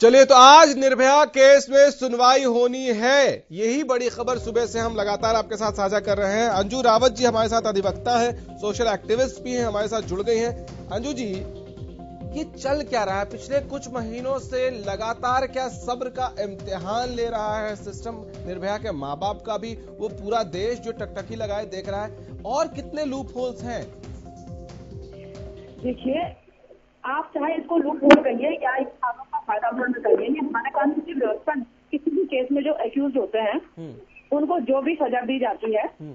चलिए तो आज निर्भया केस में सुनवाई होनी है। यही बड़ी खबर सुबह से हम लगातार आपके साथ साझा कर रहे हैं। अंजू रावत जी हमारे साथ अधिवक्ता है, सोशल एक्टिविस्ट भी हैं, हमारे साथ जुड़ गई हैं। अंजू जी, ये चल क्या रहा है? पिछले कुछ महीनों से लगातार क्या सब्र का इम्तिहान ले रहा है सिस्टम? निर्भया के माँ बाप का भी, वो पूरा देश जो टकटकी लगाए देख रहा है। और कितने लूप होल्स हैं? देखिए आप चाहे इसको लूप होल कहिए या इस कानून का फ़ायदा उठाना कहिए ये हमारे कानून की व्यवस्था किसी भी केस में जो एक्यूज होते हैं हम्म, उनको जो भी सजा दी जाती है हम्म,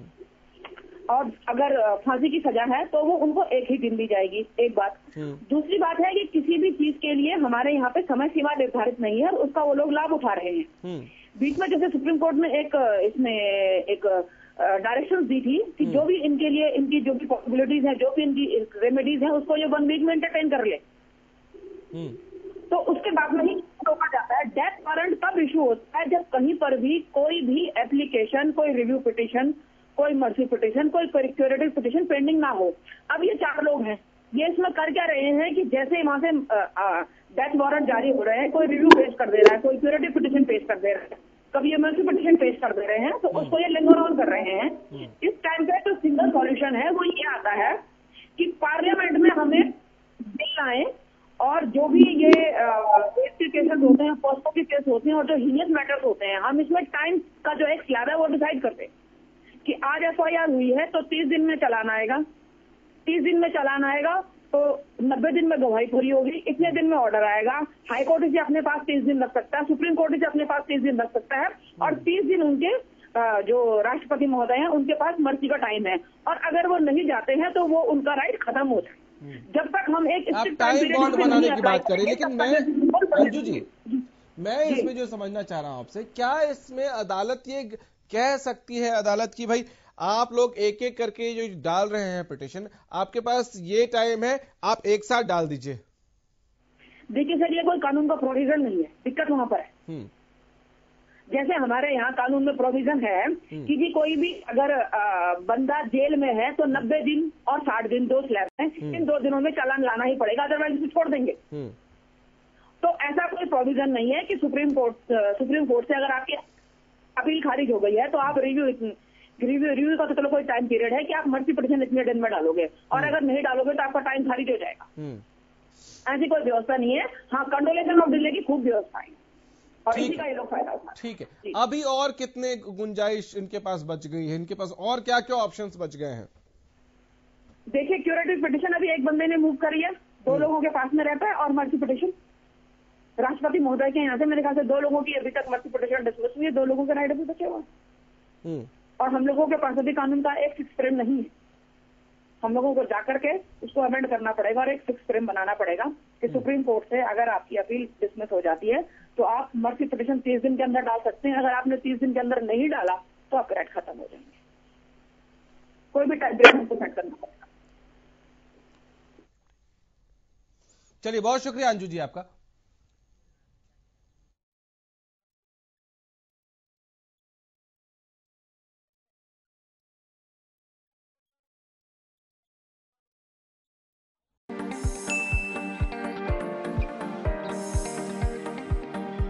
और अगर फांसी की सजा है तो वो उनको एक ही दिन दी जाएगी एक बात। हम्म, दूसरी बात है कि किसी भी चीज़ के लिए हमारे यहाँ पे समय सीमा निर्धारित नहीं है और उसका वो लोग लाभ उठा रहे हैं। बीच में जैसे सुप्रीम कोर्ट में एक इसमें एक डायरेक्शन दी थी कि जो भी इनके लिए इनकी जो भी पॉसिबिलिटीज है जो भी इनकी रेमेडीज है उसको ये वन वीक में एंटरटेन कर ले। हम्म, तो उसके बाद में ही रोका जाता है। डेथ वारंट तब इशू होता है जब कहीं पर भी कोई भी एप्लीकेशन कोई रिव्यू पिटीशन कोई मर्सी पिटीशन कोई क्यूरेटिव पिटीशन पेंडिंग ना हो। अब ये चार लोग हैं। ये इसमें कर क्या रहे हैं कि जैसे वहाँ से डेथ वारंट जारी हो रहे हैं कोई रिव्यू पेश कर दे रहा है कोई क्यूरेटिव पिटीशन पेश कर दे रहा है। कभी इमरजेंसी पिटीशन पेश कर दे रहे हैं तो उसको ये लिंगर ऑन कर रहे हैं। इस टाइम पे जो सिंगल सॉल्यूशन है वो ये आता है कि पार्लियामेंट में हमें बिल लाए और जो भी ये रेप के केसेस होते हैं पॉस्को के केस होते हैं और जो हीनियस मैटर्स होते हैं हम इसमें टाइम का जो एक स्लैब है वो डिसाइड करते हैं कि आज एफआईआर हुई है तो तीस दिन में चलाना आएगा। तीस दिन में चलाना आएगा तो नब्बे दिन में गवाही पूरी होगी इतने दिन में ऑर्डर आएगा। हाई कोर्ट इसे अपने पास तीस दिन रख सकता है सुप्रीम कोर्ट इसे अपने पास तीस दिन रख सकता है। और तीस दिन उनके जो राष्ट्रपति महोदय हैं उनके पास मर्ज़ी का टाइम है। और अगर वो नहीं जाते हैं तो वो उनका राइट खत्म हो जाए। जब तक हम एक टाइम बॉन्ड बनाने की बात करें लेकिन मैं जी मैं इसमें जो समझना चाह रहा हूँ आपसे क्या इसमें अदालत ये कह सकती है अदालत की भाई आप लोग एक एक करके जो डाल रहे हैं पिटिशन आपके पास ये टाइम है आप एक साथ डाल दीजिए। देखिए सर ये कोई कानून का प्रोविज़न नहीं है दिक्कत वहाँ पर है। हम्म, जैसे हमारे यहाँ कानून में प्रोविज़न है कि जी कोई भी अगर बंदा जेल में है तो नब्बे दिन और साठ दिन दो स्लैब है इन दो दिनों में चालान लाना ही पड़ेगा अदरवाइज़ इसे छोड़ देंगे। हम्म, तो ऐसा कोई प्रोविज़न नहीं है कि सुप्रीम कोर्ट सुप्रीम कोर्ट से अगर आपकी अपील खारिज हो गई है तो आप रिव्यू रिव्यू रिव्यू का तो चलो कोई टाइम पीरियड है कि आप मर्सी पिटिशन इतने दिन में डालोगे। और अगर नहीं डालोगे तो आपका टाइम खारिज हो जाएगा। हम्म। ऐसी कोई व्यवस्था नहीं है। हाँ कंडोलेशन ऑफ़ डिले की खूब व्यवस्था है। और ठीक इसी का ये लोग फ़ायदा उठा ठीक है। अभी और कितने गुंजाइश इनके पास बच गई है? इनके पास और क्या क्या ऑप्शंस बच गए हैं? देखिए क्यूरेटिव पिटिशन अभी एक बंदे ने मूव करी है। दो लोगों के पास में रहता है और मर्सी पिटिशन राष्ट्रपति महोदय के यहाँ से मेरे ख्याल से दो लोगों की अभी तक मर्सी पिटिशन डिस्कस हुई है। दो लोगों के राइट अभी बचे हुए हैं। हम्म, और हम लोगों के पास अभी कानून का एक फिक्स फ्रेम नहीं है। हम लोगों को जाकर के उसको अमेंड करना पड़ेगा और एक फिक्स फ्रेम बनाना पड़ेगा कि सुप्रीम कोर्ट से अगर आपकी अपील डिसमिस हो जाती है तो आप मर्सी पिटिशन तीस दिन के अंदर डाल सकते हैं। अगर आपने तीस दिन के अंदर नहीं डाला तो आपके राइट खत्म हो जाएँगे। कोई भी टाइम पीरियड हमको सेट करना पड़ेगा। चलिए बहुत शुक्रिया अंजू जी आपका।